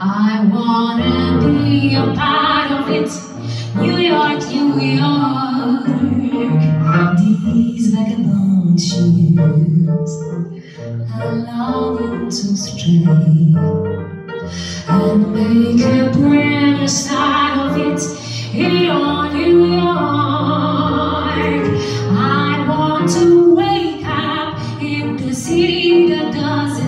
I wanna be a part of it. New York, New York. These vagabond shoes are longing to stray and make a brand new start of it. Here on New York, I want to wake up in the city that doesn't